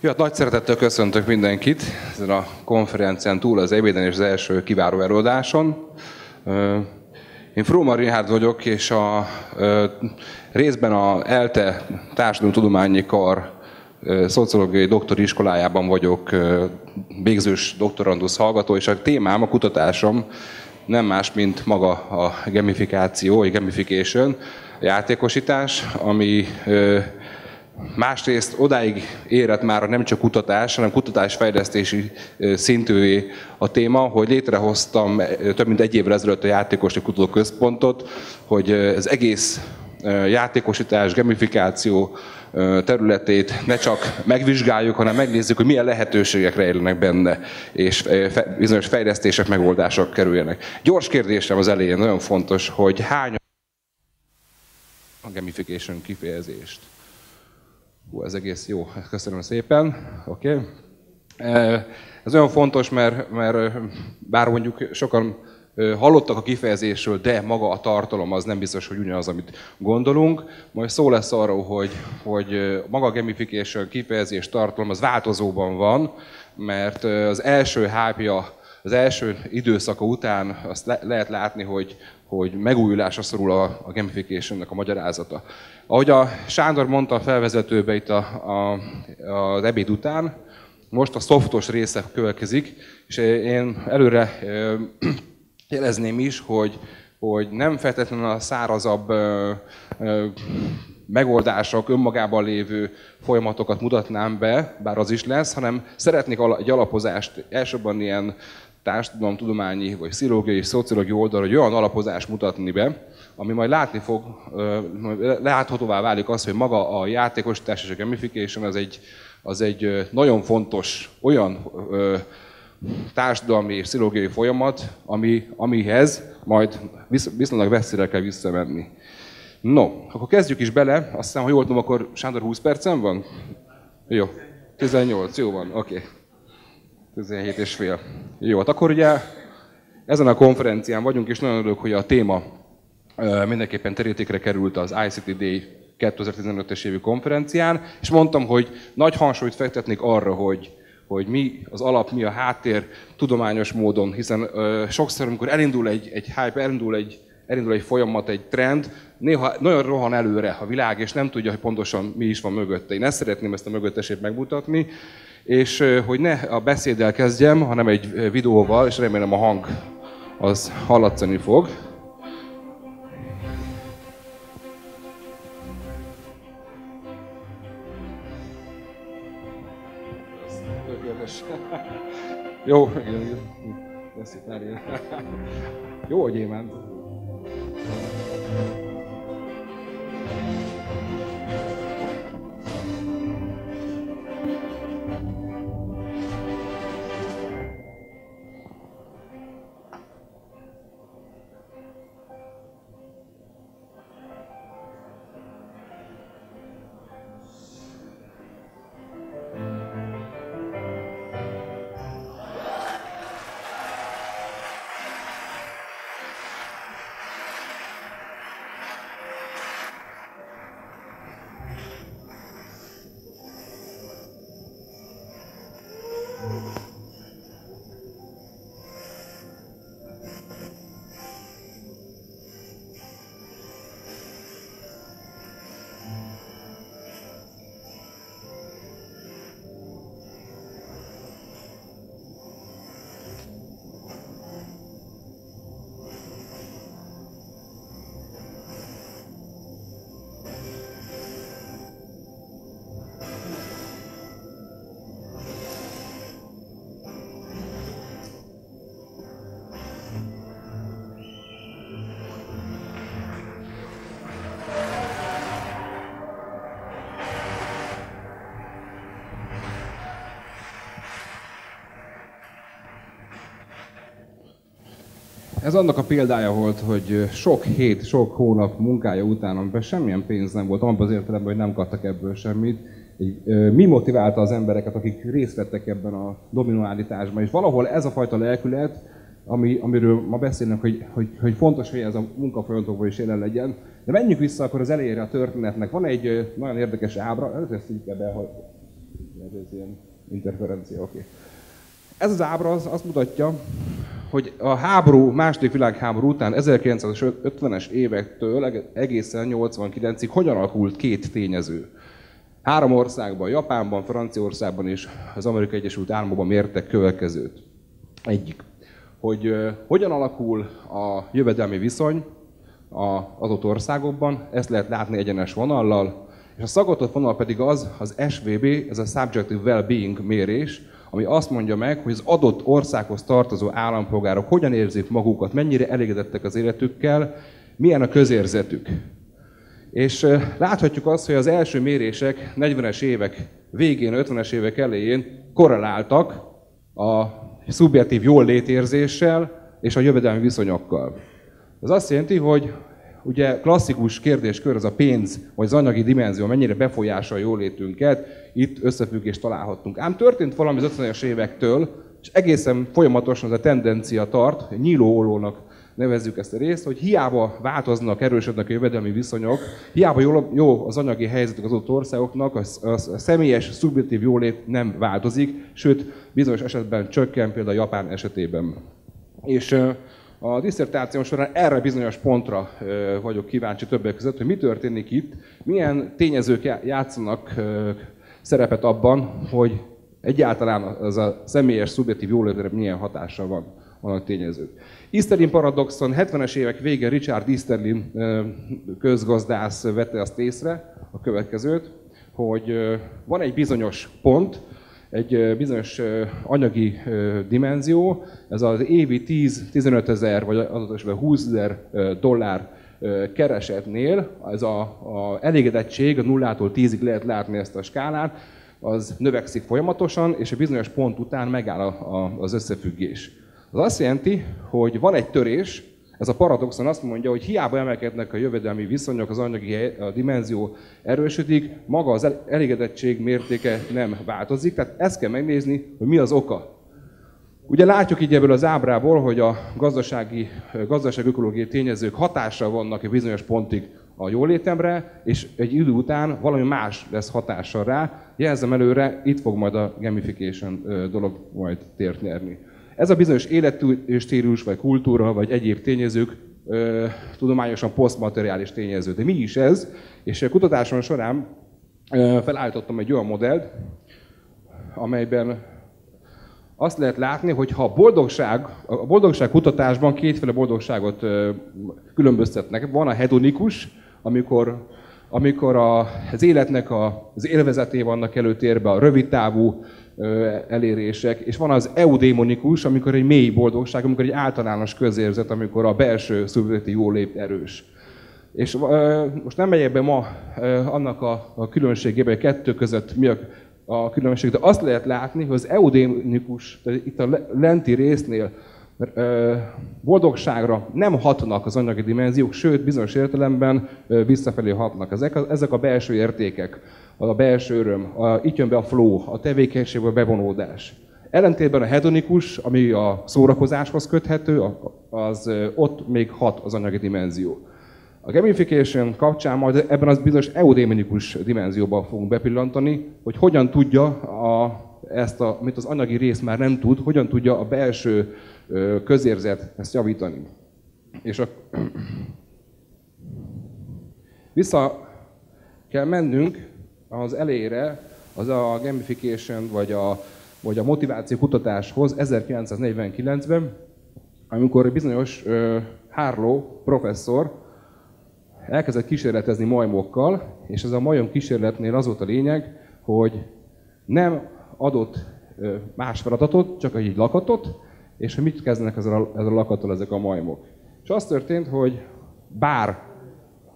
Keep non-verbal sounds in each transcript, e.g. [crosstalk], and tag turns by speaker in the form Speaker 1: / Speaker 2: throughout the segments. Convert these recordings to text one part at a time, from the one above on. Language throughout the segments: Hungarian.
Speaker 1: Jó, hát nagy szeretettel köszöntök mindenkit ezen a konferencián túl az ebéden és az első kiváró előadáson. Én Fróma Richard vagyok, és a részben a ELTE Társadalomtudományi Kar szociológiai doktori iskolájában vagyok végzős doktorandusz hallgató, és a témám, a kutatásom nem más, mint maga a gamifikáció, a gamification, a játékosítás, ami Másrészt odáig érett már nem csak kutatás, hanem kutatásfejlesztési szintűvé a téma, hogy létrehoztam több mint egy évvel ezelőtt a Játékosi Kutatóközpontot, hogy az egész játékosítás, gamifikáció területét ne csak megvizsgáljuk, hanem megnézzük, hogy milyen lehetőségek rejlenek benne, és bizonyos fejlesztések, megoldások kerüljenek. Gyors kérdésem az elején, nagyon fontos, hogy hány a gamification kifejezést? Hú, ez egész jó, köszönöm szépen. Oké. Okay. Ez olyan fontos, mert, mert bár mondjuk sokan hallottak a kifejezésről, de maga a tartalom az nem biztos, hogy ugyanaz, amit gondolunk. Majd szó lesz arról, hogy, hogy maga a gamification kifejezés tartalom az változóban van, mert az első hype az első időszaka után azt le, lehet látni, hogy, hogy megújulásra szorul a, a gamification a magyarázata. Ahogy a Sándor mondta a felvezetőbe itt a, a, az ebéd után, most a softos része következik, és én előre [clears throat] jelezném is, hogy, hogy nem feltétlenül a szárazabb megoldások, önmagában lévő folyamatokat mutatnám be, bár az is lesz, hanem szeretnék egy alapozást, elsőbben ilyen társadalomtudományi, vagy pszichológiai, szociológiai oldalra egy olyan alapozást mutatni be, ami majd látni fog, láthatóvá válik az, hogy maga a játékosítás és a gamification az egy, az egy nagyon fontos olyan társadalmi és pszichológiai folyamat, ami, amihez majd viszonylag veszélyre kell visszamenni. No, akkor kezdjük is bele. Azt hiszem, ha jól tudom, akkor Sándor 20 percem van? Jó. 18, jó van, oké. Okay. 17 és fél. Jó, hát akkor ugye ezen a konferencián vagyunk, és nagyon örülök, hogy a téma mindenképpen terítékre került az ICT Day 2015-es évű konferencián, és mondtam, hogy nagy hangsúlyt fektetnék arra, hogy, hogy mi az alap, mi a háttér tudományos módon, hiszen ö, sokszor, amikor elindul egy, egy hype, elindul egy, elindul egy folyamat, egy trend, néha nagyon rohan előre a világ, és nem tudja, hogy pontosan mi is van mögötte. Én ezt szeretném ezt a mögöttesét megmutatni, és hogy ne a beszéddel kezdjem, hanem egy videóval, és remélem a hang az hallatszani fog. [laughs] Jó, igen, igen. [laughs] Jó, hogy én ment. Ez annak a példája volt, hogy sok hét, sok hónap munkája után, amiben semmilyen pénz nem volt, abban az értelemben, hogy nem kaptak ebből semmit, mi motiválta az embereket, akik részt vettek ebben a dominóállításban. És valahol ez a fajta lelkület, ami, amiről ma beszélnek, hogy, hogy, hogy fontos, hogy ez a munkafolyamatokban is jelen legyen. De menjünk vissza akkor az elejére a történetnek. Van egy nagyon érdekes ábra, ezt így kell ez ilyen interferencia, oké. Okay. Ez az ábra az azt mutatja, hogy a háború, második világháború után 1950-es évektől egészen 89-ig hogyan alakult két tényező. Három országban, Japánban, Franciaországban és az Amerikai Egyesült Államokban mértek következőt. Egyik, hogy hogyan alakul a jövedelmi viszony az adott országokban, ezt lehet látni egyenes vonallal, és a szaggatott vonal pedig az, az SVB, ez a Subjective Well-Being mérés, ami azt mondja meg, hogy az adott országhoz tartozó állampolgárok hogyan érzik magukat, mennyire elégedettek az életükkel, milyen a közérzetük. És láthatjuk azt, hogy az első mérések 40-es évek végén, 50-es évek elején korreláltak a szubjektív jól létérzéssel és a jövedelmi viszonyokkal. Ez azt jelenti, hogy ugye klasszikus kérdéskör az a pénz, vagy az anyagi dimenzió mennyire befolyásolja a jólétünket, itt összefüggést találhattunk. Ám történt valami az 50-es évektől, és egészen folyamatosan ez a tendencia tart, nyílóolónak nevezzük ezt a részt, hogy hiába változnak, erősödnek a jövedelmi viszonyok, hiába jó, jó az anyagi helyzetük az ott országoknak, a, a, személyes, szubjektív jólét nem változik, sőt, bizonyos esetben csökken, például a Japán esetében. És a diszertáció során erre bizonyos pontra vagyok kíváncsi többek között, hogy mi történik itt, milyen tényezők játszanak szerepet abban, hogy egyáltalán az a személyes, szubjektív jólétre milyen hatása van a tényezők. Easterlin paradoxon 70-es évek vége Richard Easterlin közgazdász vette azt észre, a következőt, hogy van egy bizonyos pont, egy bizonyos anyagi dimenzió, ez az évi 10-15 ezer, vagy adott esetben 20 ezer dollár keresetnél, ez a, a elégedettség, a nullától 10-ig lehet látni ezt a skálán, az növekszik folyamatosan, és a bizonyos pont után megáll a, a, az összefüggés. Az azt jelenti, hogy van egy törés, ez a paradoxon azt mondja, hogy hiába emelkednek a jövedelmi viszonyok, az anyagi dimenzió erősödik, maga az elégedettség mértéke nem változik, tehát ezt kell megnézni, hogy mi az oka. Ugye látjuk így ebből az ábrából, hogy a gazdasági, gazdasági ökológiai tényezők hatással vannak egy bizonyos pontig a jólétemre, és egy idő után valami más lesz hatással rá. Jelzem előre, itt fog majd a gamification dolog majd tért nyerni. Ez a bizonyos életstílus, vagy kultúra, vagy egyéb tényezők tudományosan posztmateriális tényező. De mi is ez? És a kutatáson során felállítottam egy olyan modellt, amelyben azt lehet látni, hogy ha boldogság, a boldogság kutatásban kétféle boldogságot különböztetnek. Van a hedonikus, amikor amikor a, az életnek a, az élvezeté vannak előtérbe, a rövidtávú elérések, és van az eudémonikus, amikor egy mély boldogság, amikor egy általános közérzet, amikor a belső szubjektív jólét erős. És most nem megyek be ma annak a, a különbségébe, hogy kettő között mi a, a különbség, de azt lehet látni, hogy az eudémonikus, tehát itt a lenti résznél boldogságra nem hatnak az anyagi dimenziók, sőt, bizonyos értelemben visszafelé hatnak. Ezek a, ezek a belső értékek a belső öröm, a, itt jön be a flow, a tevékenységből bevonódás. Ellentétben a hedonikus, ami a szórakozáshoz köthető, az ott még hat az anyagi dimenzió. A gamification kapcsán majd ebben az bizonyos eudémonikus dimenzióban fogunk bepillantani, hogy hogyan tudja a, ezt, a, amit az anyagi rész már nem tud, hogyan tudja a belső közérzet ezt javítani. És a, vissza kell mennünk az elejére, az a gamification vagy a, vagy a motiváció kutatáshoz 1949-ben, amikor bizonyos Harlow professzor elkezdett kísérletezni majmokkal, és ez a majom kísérletnél az volt a lényeg, hogy nem adott más feladatot, csak egy lakatot, és hogy mit kezdenek ezzel a, ezzel lakattal ezek a majmok. És az történt, hogy bár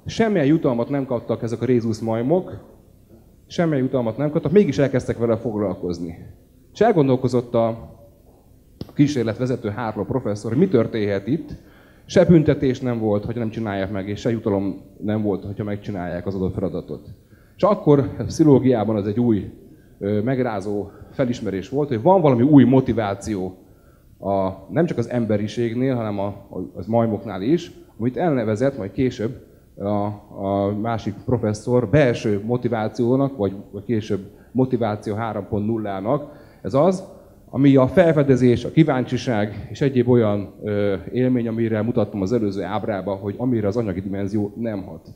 Speaker 1: semmilyen jutalmat nem kaptak ezek a rézusz majmok, semmi jutalmat nem kaptak, mégis elkezdtek vele foglalkozni. És elgondolkozott a kísérletvezető Hárló professzor, hogy mi történhet itt, se büntetés nem volt, hogy nem csinálják meg, és se jutalom nem volt, hogyha megcsinálják az adott feladatot. És akkor pszichológiában az egy új, megrázó felismerés volt, hogy van valami új motiváció a, nem csak az emberiségnél, hanem a, az majmoknál is, amit elnevezett majd később a, a másik professzor belső motivációnak, vagy, vagy később motiváció 3.0-nak. Ez az, ami a felfedezés, a kíváncsiság és egyéb olyan ö, élmény, amire mutattam az előző ábrában, hogy amire az anyagi dimenzió nem hat.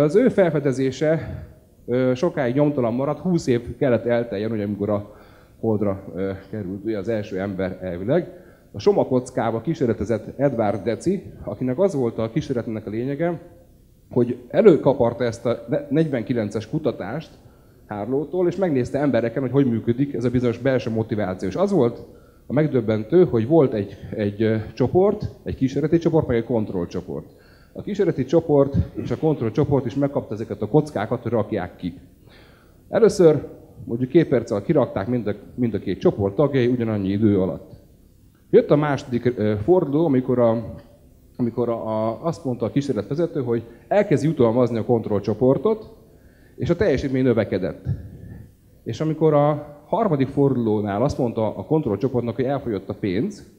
Speaker 1: Az ő felfedezése ö, sokáig nyomtalan maradt, 20 év kellett elteljen, hogy amikor a Holdra került ugye az első ember elvileg. A Soma kockába kísérletezett Edward Deci, akinek az volt a kísérletnek a lényege, hogy előkaparta ezt a 49-es kutatást, Hárlótól, és megnézte embereken, hogy hogy működik ez a bizonyos belső motiváció. És az volt a megdöbbentő, hogy volt egy, egy csoport, egy kísérleti csoport, meg egy kontrollcsoport. A kísérleti csoport és a kontrollcsoport is megkapta ezeket a kockákat, hogy rakják ki. Először mondjuk két perc alatt kirakták mind a, mind a két csoport tagjai ugyanannyi idő alatt. Jött a második forduló, amikor, a, amikor a, a, azt mondta a kísérletvezető, hogy elkezdi jutalmazni a kontrollcsoportot, és a teljesítmény növekedett. És amikor a harmadik fordulónál azt mondta a kontrollcsoportnak, hogy elfogyott a pénz,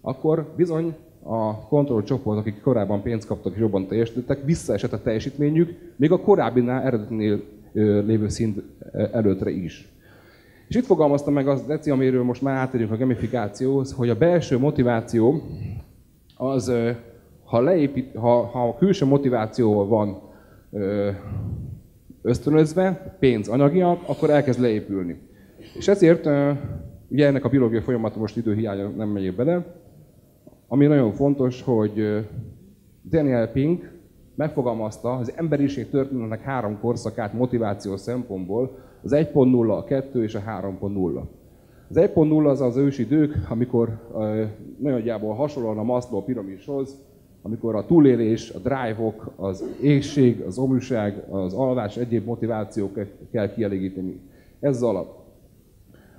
Speaker 1: akkor bizony a kontrollcsoport, akik korábban pénzt kaptak és jobban teljesítettek, visszaesett a teljesítményük, még a korábbinál eredetinél lévő szint előttre is. És itt fogalmazta meg az Deci, amiről most már átérünk a gamifikációhoz, hogy a belső motiváció az, ha, leépít, ha, ha a külső motivációval van ösztönözve, pénz anyagiak, akkor elkezd leépülni. És ezért, ugye ennek a biológiai folyamata most időhiánya nem megyek bele, ami nagyon fontos, hogy Daniel Pink megfogalmazta az emberiség történetek három korszakát motiváció szempontból, az 1.0, a 2 és a 3.0. Az 1.0 az az ősi idők, amikor nagyjából hasonlóan a Maslow piramishoz, amikor a túlélés, a drive-ok, az égség, az omúság, az alvás, egyéb motivációk kell kielégíteni. Ez az alap.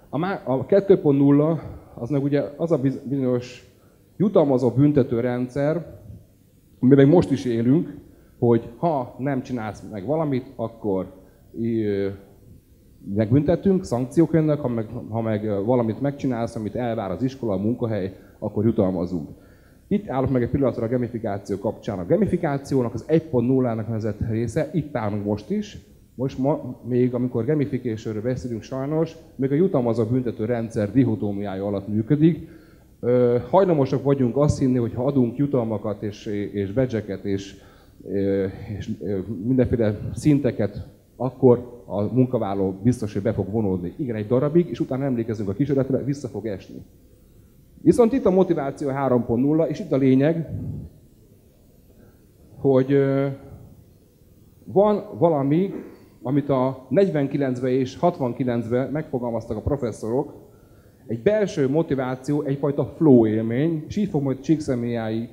Speaker 1: A, a 2.0 az meg ugye az a bizonyos jutalmazó büntető rendszer, amiben most is élünk, hogy ha nem csinálsz meg valamit, akkor megbüntetünk, szankciók jönnek, ha meg, ha meg valamit megcsinálsz, amit elvár az iskola, a munkahely, akkor jutalmazunk. Itt állok meg egy pillanatra a gamifikáció kapcsán. A gamifikációnak az 1.0-nak vezet része, itt állunk most is. Most ma, még amikor gamificationről beszélünk sajnos, még a jutalmazó büntető rendszer dihotómiája alatt működik. Hajlamosak vagyunk azt hinni, hogy ha adunk jutalmakat és, és badge és, és mindenféle szinteket, akkor a munkavállaló biztos, hogy be fog vonódni. Igen, egy darabig, és utána emlékezünk a kísérletre, vissza fog esni. Viszont itt a motiváció 3.0, és itt a lényeg, hogy van valami, amit a 49-ben és 69-ben megfogalmaztak a professzorok, egy belső motiváció, egyfajta flow élmény, és így fog majd Csíkszemélyái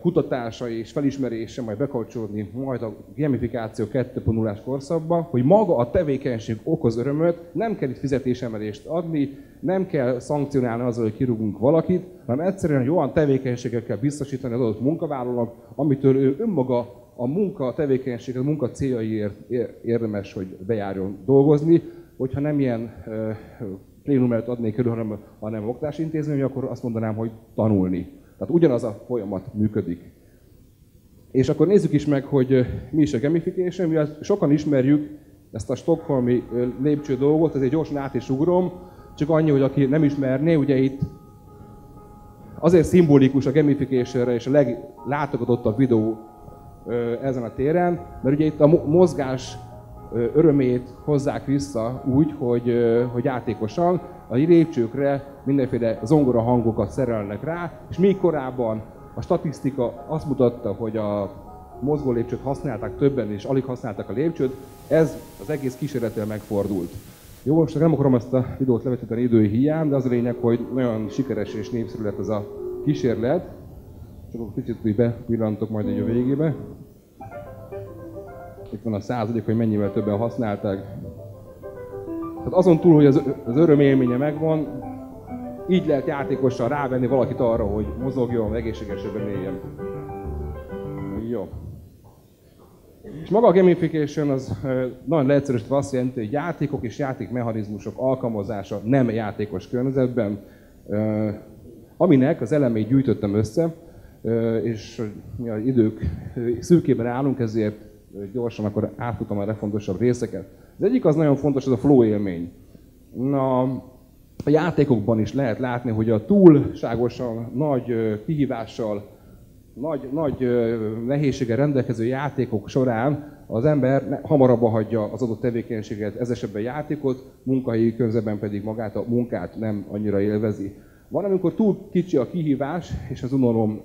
Speaker 1: kutatása és felismerése majd bekapcsolódni majd a gamifikáció 2.0-ás korszakba, hogy maga a tevékenység okoz örömöt, nem kell itt fizetésemelést adni, nem kell szankcionálni azzal, hogy kirúgunk valakit, hanem egyszerűen olyan tevékenységet kell biztosítani az adott munkavállalónak, amitől ő önmaga a munka, a tevékenység, a munka céljaiért érdemes, hogy bejárjon dolgozni, hogyha nem ilyen plénumet adnék körül, hanem, hanem oktatási intézmény, akkor azt mondanám, hogy tanulni. Tehát ugyanaz a folyamat működik. És akkor nézzük is meg, hogy mi is a gamification, mivel sokan ismerjük ezt a stokholmi lépcső dolgot, ezért gyorsan át is ugrom, csak annyi, hogy aki nem ismerné, ugye itt azért szimbolikus a gamificationre és a leglátogatottabb videó ezen a téren, mert ugye itt a mozgás örömét hozzák vissza úgy, hogy, hogy játékosan a lépcsőkre mindenféle zongora hangokat szerelnek rá, és még korábban a statisztika azt mutatta, hogy a mozgó lépcsőt használták többen, és alig használták a lépcsőt, ez az egész kísérlettel megfordult. Jó, most nem akarom ezt a videót levetíteni idői hiány, de az a lényeg, hogy nagyon sikeres és népszerű lett ez a kísérlet. Csak egy picit úgy bepillantok majd egy a végébe. Itt van a századik, hogy mennyivel többen használták. Tehát azon túl, hogy az, az öröm élménye megvan, így lehet játékosan rávenni valakit arra, hogy mozogjon, egészségesebben éljen. Jó. És maga a gamification az nagyon leegyszerűsítve azt jelenti, hogy játékok és játékmechanizmusok alkalmazása nem játékos környezetben, aminek az elemeit gyűjtöttem össze, és mi idők szűkében állunk, ezért gyorsan akkor átfutom a legfontosabb részeket. Az egyik az nagyon fontos, az a flow élmény. Na, a játékokban is lehet látni, hogy a túlságosan nagy kihívással, nagy, nagy nehézséggel rendelkező játékok során az ember hamarabb hagyja az adott tevékenységet, ez esetben játékot, munkahelyi körzetben pedig magát a munkát nem annyira élvezi. Van, amikor túl kicsi a kihívás, és az unalom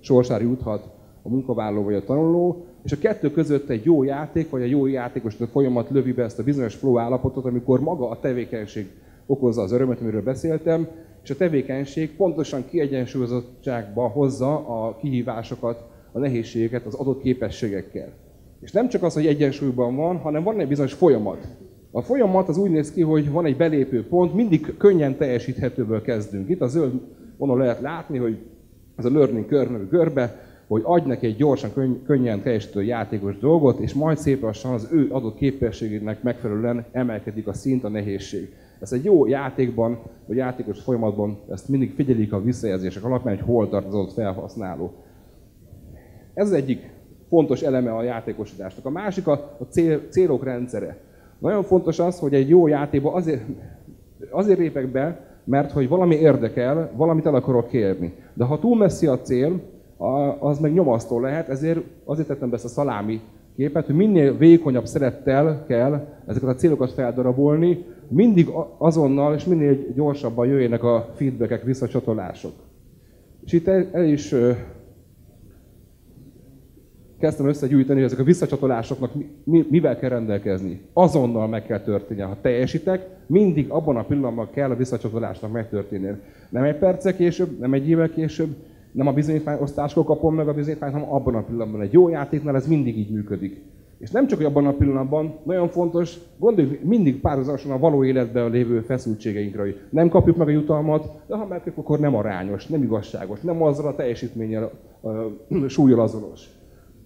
Speaker 1: sorsára juthat a munkavállaló vagy a tanuló, és a kettő között egy jó játék, vagy a jó játékos a folyamat lövi be ezt a bizonyos flow állapotot, amikor maga a tevékenység okozza az örömet, amiről beszéltem, és a tevékenység pontosan kiegyensúlyozottságba hozza a kihívásokat, a nehézségeket az adott képességekkel. És nem csak az, hogy egyensúlyban van, hanem van egy bizonyos folyamat. A folyamat az úgy néz ki, hogy van egy belépő pont, mindig könnyen teljesíthetőből kezdünk. Itt a zöld vonal lehet látni, hogy ez a learning curve görbe, hogy adj neki egy gyorsan, könnyen teljesítő játékos dolgot, és majd szép lassan az ő adott képességének megfelelően emelkedik a szint, a nehézség. Ez egy jó játékban, vagy játékos folyamatban ezt mindig figyelik a visszajelzések alapján, hogy hol tart az adott felhasználó. Ez az egyik fontos eleme a játékosításnak. A másik a, a cél, célok rendszere. Nagyon fontos az, hogy egy jó játékban azért, azért lépek be, mert hogy valami érdekel, valamit el akarok kérni. De ha túl messzi a cél, az meg nyomasztó lehet, ezért azért tettem be ezt a szalámi képet, hogy minél vékonyabb szerettel kell ezeket a célokat feldarabolni, mindig azonnal és minél gyorsabban jöjjenek a feedbackek, visszacsatolások. És itt el is kezdtem összegyűjteni, hogy ezek a visszacsatolásoknak mi, mivel kell rendelkezni. Azonnal meg kell történnie. Ha teljesítek, mindig abban a pillanatban kell a visszacsatolásnak megtörténnie. Nem egy perce később, nem egy évvel később, nem a bizonyítványosztáskor kapom meg a bizonyítványt, hanem abban a pillanatban. Egy jó játéknál ez mindig így működik. És nem csak abban a pillanatban, nagyon fontos, gondolj mindig párhuzamosan a való életben lévő feszültségeinkre, hogy nem kapjuk meg a jutalmat, de ha megkapjuk, akkor nem arányos, nem igazságos, nem azzal a teljesítménnyel, [clears throat] súlyjal azonos.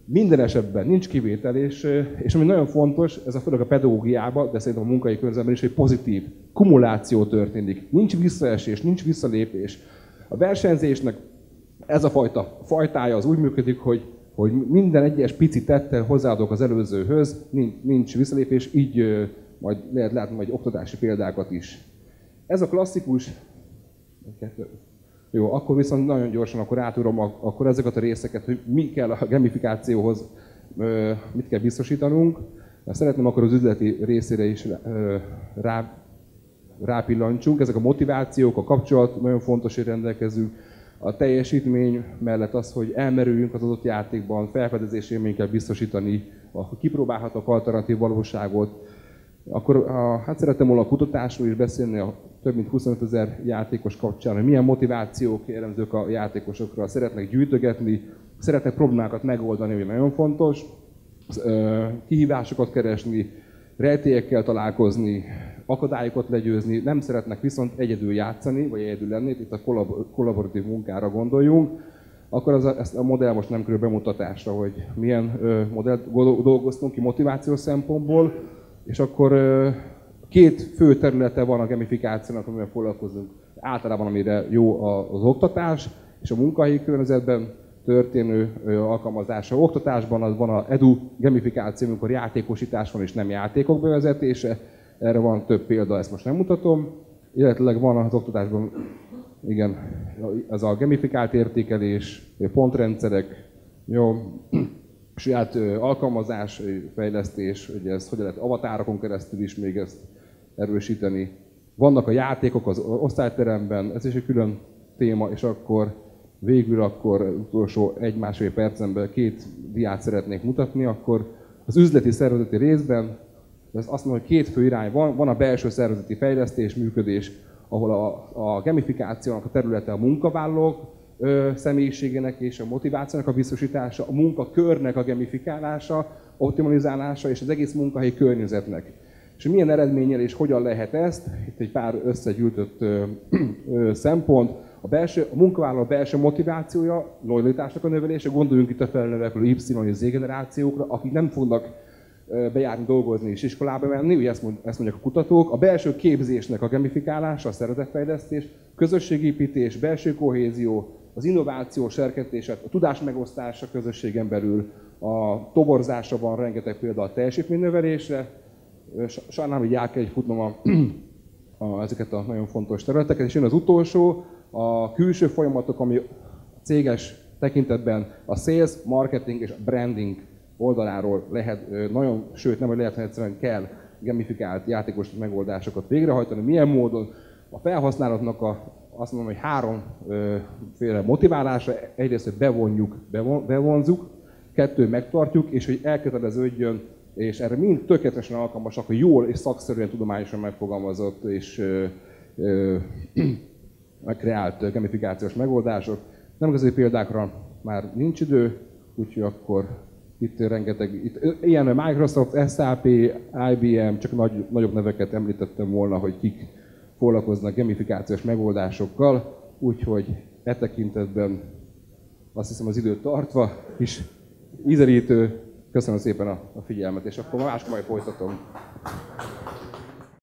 Speaker 1: Minden esetben nincs kivétel, és, és ami nagyon fontos, ez a főleg a pedagógiában, de szerintem a munkai környezetben is, hogy pozitív kumuláció történik. Nincs visszaesés, nincs visszalépés. A versenyzésnek ez a fajta fajtája az úgy működik, hogy, hogy minden egyes pici tettel hozzáadok az előzőhöz, nincs, nincs visszalépés, így majd lehet látni majd oktatási példákat is. Ez a klasszikus, jó, akkor viszont nagyon gyorsan akkor áturom akkor ezeket a részeket, hogy mi kell a gamifikációhoz, mit kell biztosítanunk. Szeretném akkor az üzleti részére is rá, rápillantsunk. Ezek a motivációk, a kapcsolat nagyon fontos, hogy rendelkezünk a teljesítmény mellett az, hogy elmerüljünk az adott játékban, felfedezés élményt biztosítani, ha kipróbálhatok alternatív valóságot, akkor a, hát szerettem volna a kutatásról is beszélni, a több mint 25 ezer játékos kapcsán, hogy milyen motivációk jellemzők a játékosokra, szeretnek gyűjtögetni, szeretnek problémákat megoldani, hogy nagyon fontos, kihívásokat keresni, rejtélyekkel találkozni, akadályokat legyőzni, nem szeretnek viszont egyedül játszani, vagy egyedül lenni, itt a kollaboratív munkára gondoljunk, akkor az a, ezt a modell most nem kerül bemutatásra, hogy milyen ö, modellt dolgoztunk ki motivációs szempontból, és akkor ö, két fő területe van a gamifikációnak, amivel foglalkozunk. Általában amire jó az oktatás, és a munkahelyi környezetben történő alkalmazása. Oktatásban az van a edu gamifikáció, amikor játékosítás van és nem játékok bevezetése. Erre van több példa, ezt most nem mutatom. Illetve van az oktatásban igen, ez a gamifikált értékelés, pontrendszerek, jó, [clears throat] saját alkalmazás, fejlesztés, hogy ezt hogy lehet avatárokon keresztül is még ezt erősíteni. Vannak a játékok az osztályteremben, ez is egy külön téma, és akkor végül akkor utolsó egy-másfél percemben két diát szeretnék mutatni, akkor az üzleti szervezeti részben ez azt mondom, hogy két fő irány van. Van a belső szervezeti fejlesztés, működés, ahol a, a gamifikációnak a területe a munkavállalók ö, személyiségének és a motivációnak a biztosítása, a munkakörnek a gamifikálása, optimalizálása és az egész munkahelyi környezetnek. És milyen eredménnyel és hogyan lehet ezt? Itt egy pár összegyűjtött ö, ö, szempont. A, belső, a munkavállaló belső motivációja, lojalitásnak a növelése, gondoljunk itt a felnövekvő Y és Z generációkra, akik nem fognak bejárni, dolgozni és iskolába menni, ugye ezt, mond, ezt mondják a kutatók, a belső képzésnek a gamifikálása, a szeretetfejlesztés, közösségépítés, belső kohézió, az innováció serkentése, a tudás megosztása közösségen belül, a toborzása van rengeteg példa a teljesítménynövelésre, Sajnálom, hogy el kell futnom a, [clears throat] a, ezeket a nagyon fontos területeket, és jön az utolsó, a külső folyamatok, ami céges tekintetben a sales, marketing és a branding oldaláról lehet nagyon, sőt nem, hogy lehet, hogy egyszerűen kell gamifikált játékos megoldásokat végrehajtani. Milyen módon? A felhasználatnak a, azt mondom, hogy háromféle motiválása. Egyrészt, hogy bevonjuk, bevon, bevonzuk, kettő megtartjuk, és hogy elköteleződjön, és erre mind tökéletesen alkalmasak, hogy jól és szakszerűen, tudományosan megfogalmazott és ö, ö, [clears throat] megkreált gamifikációs megoldások. Nem igazi példákra már nincs idő, úgyhogy akkor itt rengeteg, itt, ilyen Microsoft, SAP, IBM, csak nagy, nagyobb neveket említettem volna, hogy kik foglalkoznak gamifikációs megoldásokkal, úgyhogy e tekintetben azt hiszem az időt tartva is ízelítő. Köszönöm szépen a, a figyelmet, és akkor máskor majd folytatom.